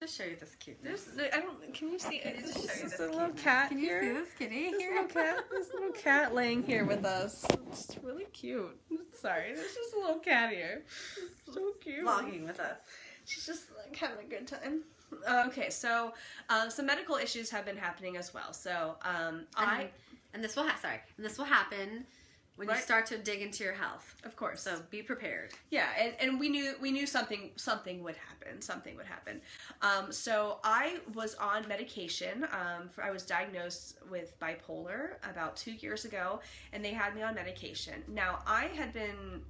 Just show you this cute. There's, I don't. Can you see? Can you just show you There's this a little cuteness? cat Can you here. see this kitty This here? little cat. This little cat laying here with us. It's really cute. Sorry, there's just a little cat here. So cute. Vlogging with us. She's just like having a good time. Uh, okay, so uh, some medical issues have been happening as well. So um, And, I, and this will ha- sorry, and this will happen when Right. you start to dig into your health. of course, So be prepared. Yeah, and, and we knew we knew something something would happen. Something would happen. Um, so I was on medication. Um, for, I was diagnosed with bipolar about two years ago, and they had me on medication. Now I had been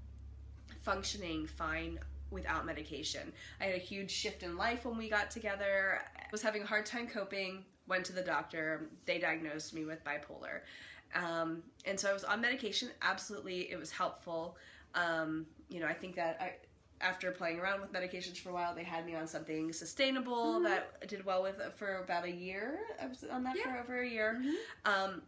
functioning fine without medication. I had a huge shift in life when we got together. I was having a hard time coping. Went to the doctor. They diagnosed me with bipolar. Um, and so I was on medication. Absolutely, it was helpful. Um, you know, I think that I, after playing around with medications for a while, they had me on something sustainable that I did well with for about a year. I was on that for over a year. Um,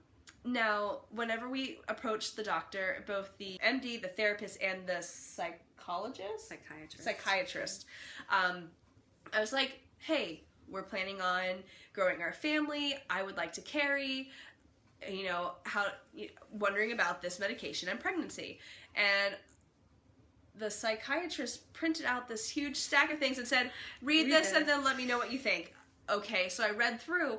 now, whenever we approached the doctor, both the MD, the therapist, and the psychologist, Psychiatrist. psychiatrist, um, I was like, hey, we're planning on growing our family. I would like to carry, you know, how, wondering about this medication and pregnancy. And the psychiatrist printed out this huge stack of things and said, read, Read this, this. and then let me know what you think. Okay, so I read through.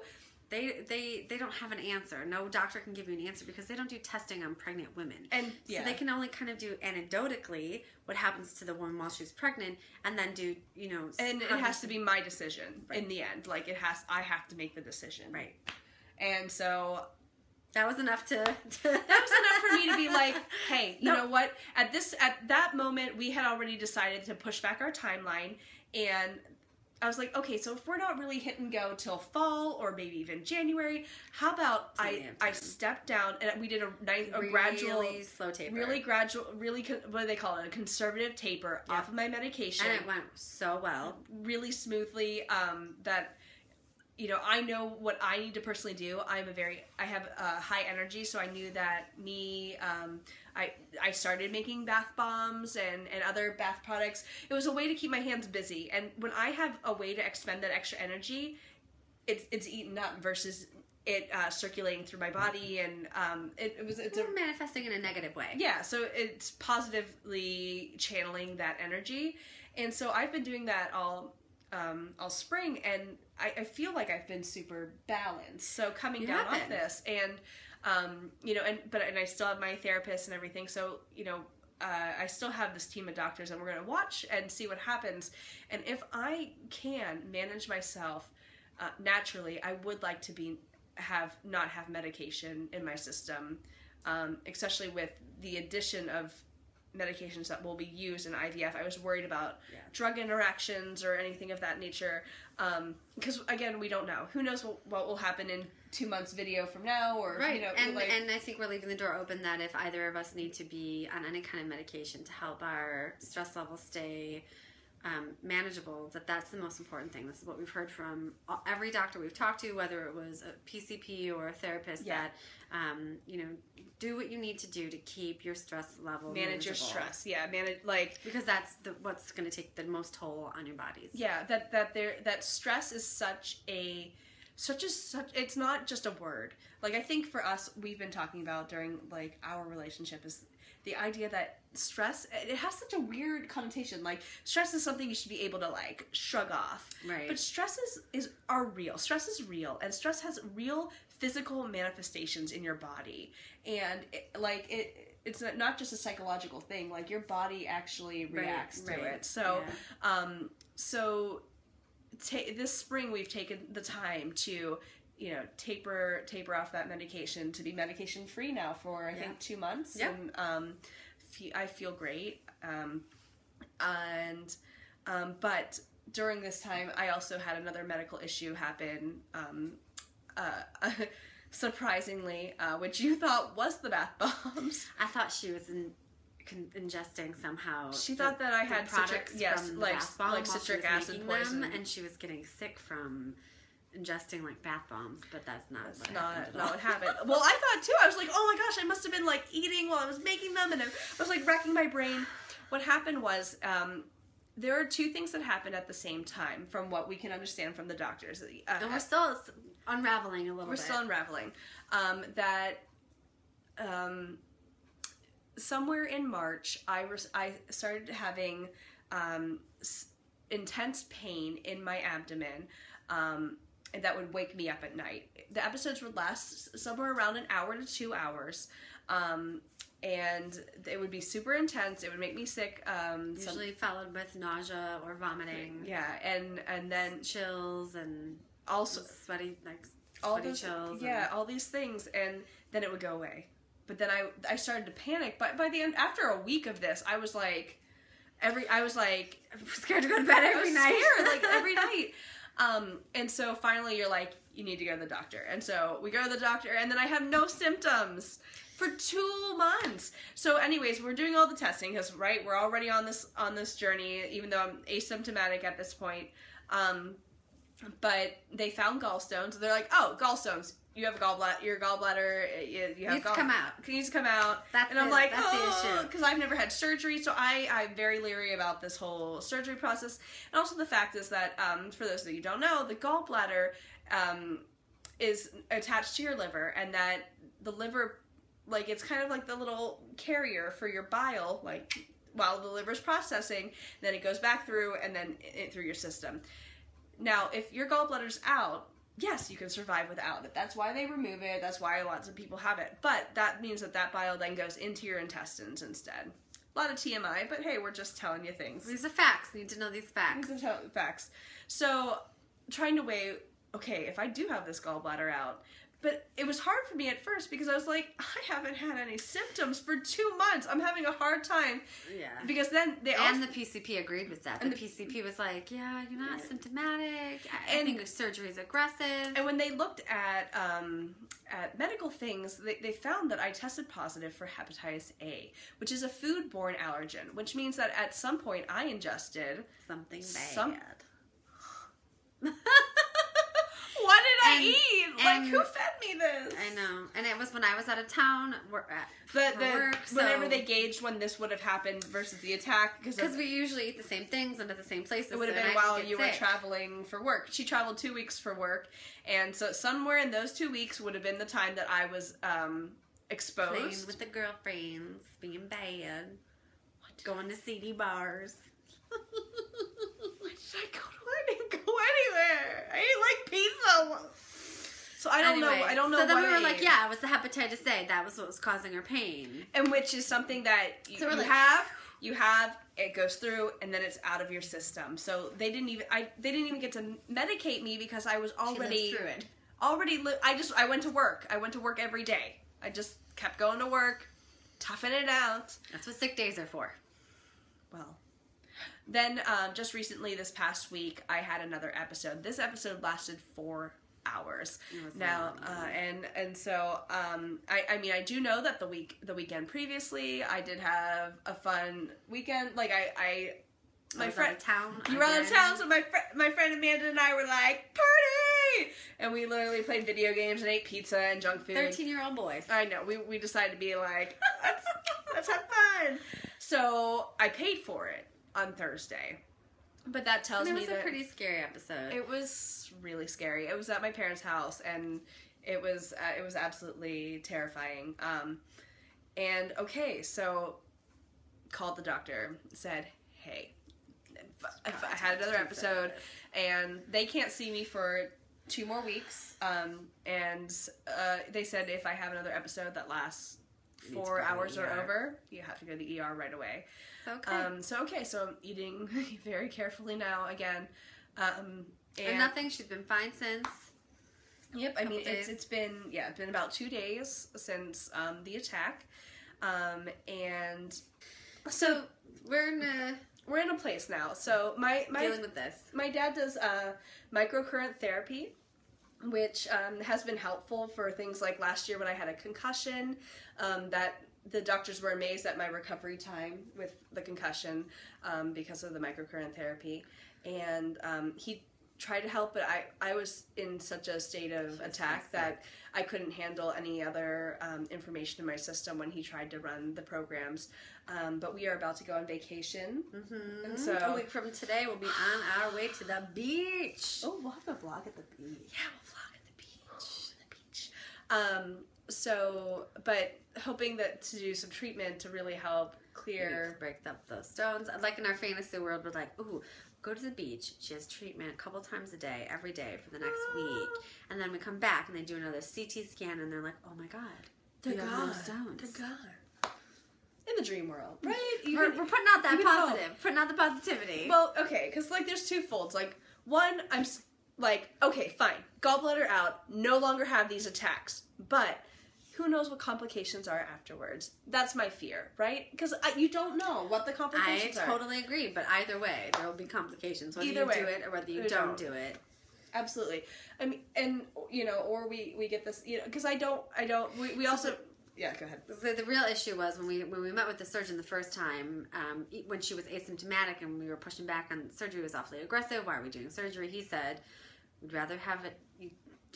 They they they don't have an answer. No doctor can give you an answer because they don't do testing on pregnant women. And yeah. So they can only kind of do anecdotally what happens to the woman while she's pregnant, and then do you know? and it has to be my decision in the end. Like it has, I have to make the decision. right. And so That was enough to. that was enough for me to be like, hey, you No. know what? At this, at that moment, we had already decided to push back our timeline, and I was like, okay, so if we're not really hit and go till fall or maybe even January, how about I I stepped down and we did a nice, a really gradual. slow taper. Really gradual, really, what do they call it? A conservative taper Yeah. off of my medication. and it went so well. really smoothly um, that you know i know what i need to personally do. I'm a very i have uh, high energy so i knew that me um, i i started making bath bombs and and other bath products. It was a way to keep my hands busy. And when i have a way to expend that extra energy it's it's eaten up versus it uh, circulating through my body and um, it, it was it's a It's manifesting in a negative way. yeah so it's positively channeling that energy. And so i've been doing that all um, all spring and I, I feel like i've been super balanced so coming You down off this and um, you know and but and i still have my therapist and everything so you know uh, I still have this team of doctors, and we're going to watch and see what happens. And if I can manage myself uh, naturally, I would like to be have not have medication in my system, um, especially with the addition of medications that will be used in IVF. I was worried about Yeah. drug interactions or anything of that nature, um, because again, we don't know. Who knows what, what will happen in two months video from now, or Right, you know, and like, and I think we're leaving the door open that if either of us need to be on any kind of medication to help our stress level stay um, manageable, that that's the most important thing. This is what we've heard from every doctor we've talked to, whether it was a PCP or a therapist. Yeah. That um, you know, do what you need to do to keep your stress level manage your stress. Yeah, manage like because that's the, what's going to take the most toll on your bodies. yeah that that there that stress is such a such a such it's not just a word. Like i think for us we've been talking about during like our relationship is the idea that stress it has such a weird connotation. Like stress is something you should be able to like shrug off. Right. but stress is is are real. Stress is real and stress has real physical manifestations in your body. And it, like it it's not- just a psychological thing. Like your body actually Right, reacts to right, it. So yeah. um so this spring we've taken the time to you know taper taper off that medication to be medication free now for i Yeah. think two months Yeah. and um fe- i feel great um and um but during this time i also had another medical issue happen um uh surprisingly uh which you thought was the bath bombs I thought she was in, con- ingesting somehow. She the- thought that I had citric- products yes, from like- like citric acid making them, and she was getting sick from ingesting like bath bombs. But that's not. That's what not happened not what happened. Well, I thought too. I was like, oh my gosh, I must have been like eating while I was making them, and I was like racking my brain. What happened was, um, there are two things that happened at the same time, from what we can understand from the doctors. Uh, And we're still unraveling a little we're bit. still unraveling. Um, that um, somewhere in March, I was I started having um, s- intense pain in my abdomen. Um, and that would wake me up at night. The episodes would last somewhere around an hour to two hours, um, and it would be super intense. It would make me sick. Um, some- Usually followed with nausea or vomiting, yeah, and and then chills and also sweaty like all those, chills. yeah, all these things, and then it would go away. But then I I started to panic. But by the end, after a week of this, I was like, every I was like I'm scared to go to bed I every was night. scared, like every night. Um, and so finally, you're like, you need to go to the doctor. And so we go to the doctor, and then I have no symptoms for two months. So, anyways, we're doing all the testing because right, we're already on this on this journey, even though I'm asymptomatic at this point. Um, but they found gallstones. They're like, oh, gallstones. You have a gallbladder. Your gallbladder. uh, You, you have Needs to come out. Needs to come out. That's and I'm the- like, that's oh, because I've never had surgery, so I I'm very leery about this whole surgery process. And also the fact is that um, for those that you don't know, the gallbladder um, is attached to your liver, and that the liver, like it's kind of like the little carrier for your bile, like while the liver's processing, then it goes back through and then it, through your system. Now, if your gallbladder's out, yes, you can survive without it. That's why they remove it. That's why lots of people have it. But that means that that bile then goes into your intestines instead. A lot of TMI, but hey, we're just telling you things. These are facts. You need to know these facts. These are facts. So, trying to weigh, okay, if I do have this gallbladder out, but it was hard for me at first because I was like, I haven't had any symptoms for two months. I'm having a hard time Yeah. because then they also And the PCP agreed with that. The, And the- PCP was like, "Yeah, you're not symptomatic. I, And- think surgery is aggressive." And when they looked at um, at medical things, they, they found that I tested positive for hepatitis A, which is a foodborne allergen, which means that at some point I ingested. Something bad. Some- I eat? Like who fed me this? I know, and it was when I was out of town. We're at, But the, work, whenever so- they gauged when this would have happened versus the attack, because we usually eat the same things and at the same places. it would have been while you were traveling for work. She traveled two weeks for work, and so somewhere in those two weeks would have been the time that I was um, exposed. Playing with the girlfriends, being bad, going to CD bars. Why did I go to? Go anywhere. I ate like pizza. So I don't Anyway, know. I don't know. So then we were like, "Yeah, it was the hepatitis A. That was what was causing her pain." and which is something that you, So you like- have. You have it goes through and then it's out of your system. So they didn't even. I they didn't even get to medicate me because I was She already through it. already. Li- I just I went to work. I went to work every day. I just kept going to work, toughing it out. That's what sick days are for. Well, then um, just recently, this past week, I had another episode. This episode lasted four hours. Now, uh, and and so um, I I mean I do know that the week the weekend previously I did have a fun weekend. Like I I my friend town. you were out of town, so my fr- my friend Amanda and I were like party, and we literally played video games and ate pizza and junk food. Thirteen-year-old boys. I know. We, we decided to be like, let's, let's have fun. So I paid for it on Thursday. But that tells And it me was a that pretty scary episode. it was really scary. It was at my parents' house, and it was uh, it was absolutely terrifying. Um, and okay, so called the doctor, said, "Hey, if, I had another episode, and they can't see me for two more weeks. Um, and uh, they said if I have another episode that lasts You need to four go to the hours or ER. over, you have to go to the ER right away. Okay. Um, so okay, so I'm eating very carefully now again. Um, and, and nothing. She's been fine since. Yep, I mean couple it's it's been yeah, it's been about two days since um, the attack, um, and So we're in a, we're in a place now. So my my dealing with this. my dad does uh, microcurrent therapy, which um, has been helpful for things like last year when I had a concussion. Um, that the doctors were amazed at my recovery time with the concussion um, because of the microcurrent therapy, and um, he tried to help, but I, I was in such a state of attack that I couldn't handle any other um, information in my system when he tried to run the programs. Um, but we are about to go on vacation. Mm-hmm. And so- a week from today, we'll be on our way to the beach. Oh, we'll have a vlog at the beach. Yeah, we'll vlog at the beach. The beach. Um, so, but hoping that to do some treatment to really help clear. break up those stones. Like in our fantasy world, we're like, ooh, go to the beach. She has treatment a couple times a day, every day for the next ah. week, and then we come back and they do another CT scan, and they're like, oh my god, They're gone. no stones. They're gone. In the dream world, right? We're, we're putting out that even positive, putting out the positivity. Well, okay, because like there's two folds. Like one, I'm like, okay, fine, gallbladder out, no longer have these attacks, but who knows what complications are afterwards? That's my fear, right? Because you don't know what the I complications are. I totally agree, but either way, there will be complications whether Either you way, do it or whether you don't don't. do it. Absolutely. I mean, and you know, or we we get this, you know, because I don't, I don't. We, we also, yeah, go ahead. The, the real issue was when we when we met with the surgeon the first time, um, when she was asymptomatic and we were pushing back on surgery was awfully aggressive. Why are we doing surgery? He said, "We'd rather have it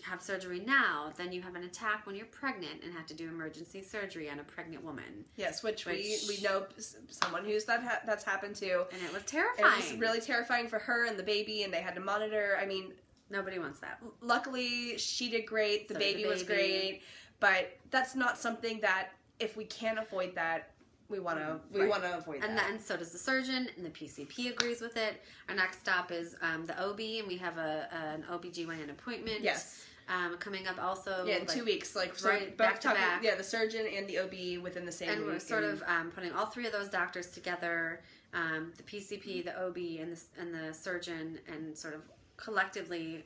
have surgery now then you have an attack when you're pregnant and have to do emergency surgery on a pregnant woman." Yes, which, we Which- we know someone who's that ha- that's happened to. And it was terrifying. It was really terrifying for her and the baby, and they had to monitor. I mean, Nobody wants that. luckily she did great. The So baby the was great, but that's not something that if we can't avoid that, we want to we Right. want to avoid And, that. and so does the surgeon, and the PCP agrees with it. Our next stop is um, the OB, and we have a an OBGYN appointment. Yes. Um, coming up also. yeah, in like, two weeks, like so right, back to talking- back. Yeah, the surgeon and the OB within the same and we're sort and- of um, putting all three of those doctors together um, the pcp the ob and the, and the surgeon and sort of collectively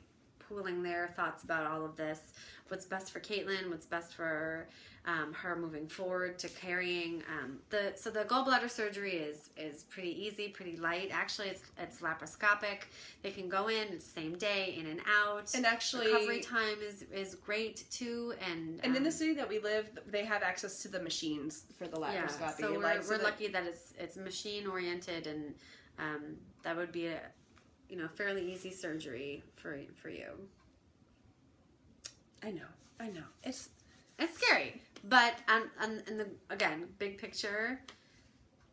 pooling their thoughts about all of this. What's best for Kaitlin what's best for um, her moving forward to carrying um, the so the gallbladder surgery is is pretty easy pretty light. Actually it's it's laparoscopic. They can go in same day in and out. And actually- recovery time is is great too and And in um, the city that we live, they have access to the machines for the laparoscopy. yeah, so we're, like, so we're that- lucky that it's it's machine oriented and um, that would be a you know fairly easy surgery for for you. I know, I know. It's It's scary, but on, on in the again big picture,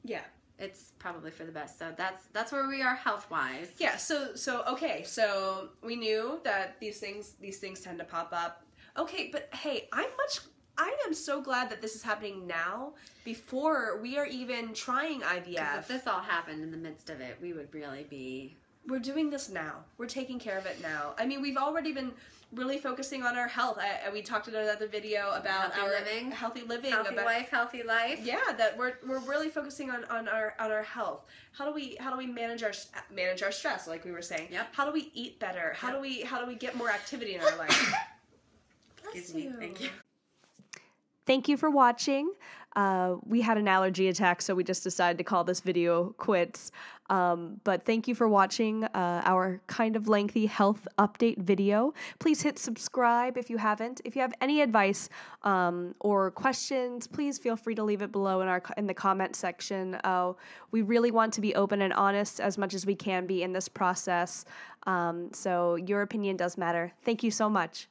yeah, it's probably for the best. So that's that's where we are health wise. yeah. So so okay. So we knew that these things these things tend to pop up. Okay, but hey, I'm much. I am so glad that this is happening now before we are even trying IVF. If this all happened in the midst of it, we would really be we're doing this now. We're taking care of it now. I mean, we've already been really focusing on our health. I, we talked in another video about Healthy our living. healthy living, healthy about wife, healthy life. yeah, that we're we're really focusing on, on our on our health. How do we how do we manage our manage our stress? Like we were saying. Yep. How do we eat better? How Yep. do we how do we get more activity in our life? Excuse me. Thank you. Thank you for watching. Uh, we had an allergy attack, so we just decided to call this video quits. Um, but thank you for watching uh, our kind of lengthy health update video. Please hit subscribe if you haven't. If you have any advice um, or questions, please feel free to leave it below in our in the comment section. Uh, we really want to be open and honest as much as we can be in this process. Um, so your opinion does matter. Thank you so much.